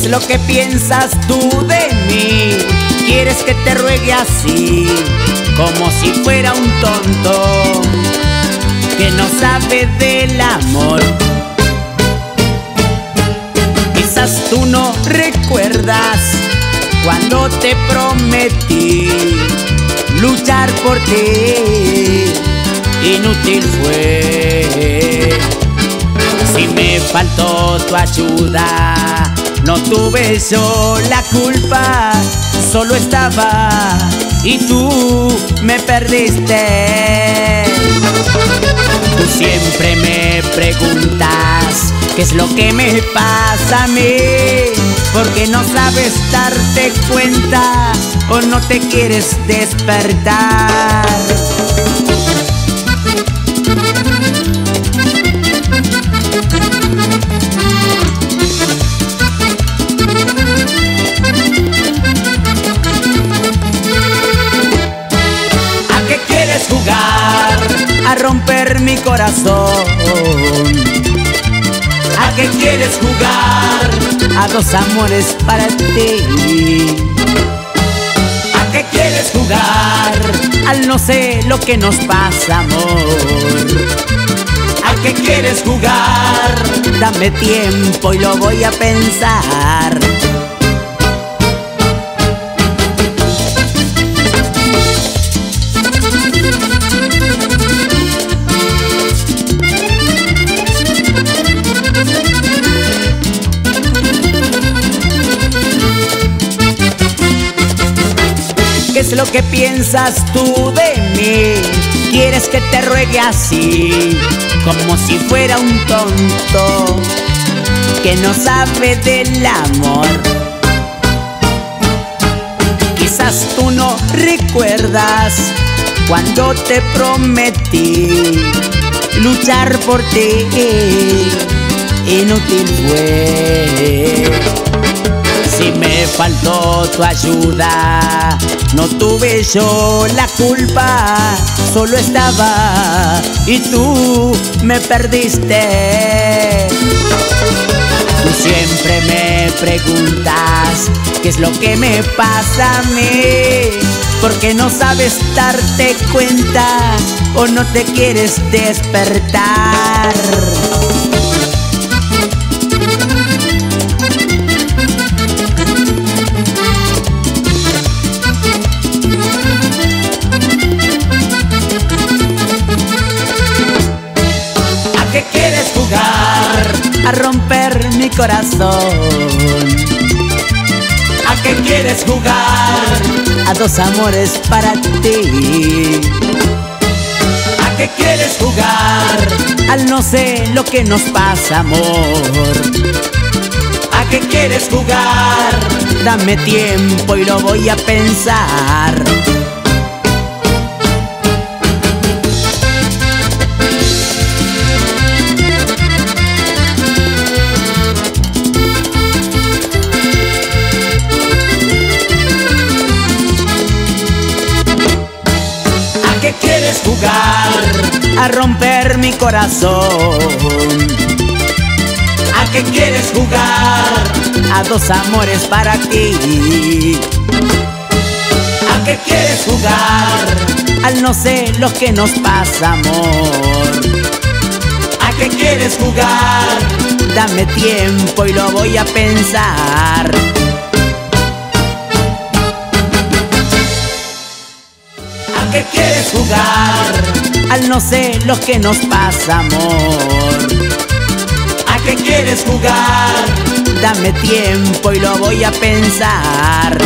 ¿Qué es lo que piensas tú de mí? ¿Quieres que te ruegue así? Como si fuera un tonto que no sabe del amor. Quizás tú no recuerdas cuando te prometí luchar por ti. Inútil fue. Si me faltó tu ayuda, no tuve yo la culpa, solo estaba y tú me perdiste. Tú siempre me preguntas qué es lo que me pasa a mí, porque no sabes darte cuenta o no te quieres despertar. Corazón. ¿A qué quieres jugar? A dos amores para ti. ¿A qué quieres jugar? Al no sé lo que nos pasa, amor. ¿A qué quieres jugar? Dame tiempo y lo voy a pensar. Lo que piensas tú de mí? ¿Quieres que te ruegue así? Como si fuera un tonto que no sabe del amor. Quizás tú no recuerdas cuando te prometí luchar por ti. Inútil fue. Si me faltó tu ayuda, no tuve yo la culpa, solo estaba y tú me perdiste. Tú siempre me preguntas qué es lo que me pasa a mí, porque no sabes darte cuenta o no te quieres despertar. Quieres jugar? A romper mi corazón. ¿A qué quieres jugar? A dos amores para ti. ¿A qué quieres jugar? Al no sé lo que nos pasa, amor. ¿A qué quieres jugar? Dame tiempo y lo voy a pensar. A romper mi corazón. ¿A qué quieres jugar? A dos amores para ti. ¿A qué quieres jugar? Al no sé lo que nos pasa, amor. ¿A qué quieres jugar? Dame tiempo y lo voy a pensar. ¿A qué quieres jugar? Al no sé lo que nos pasa, amor. ¿A qué quieres jugar? Dame tiempo y lo voy a pensar.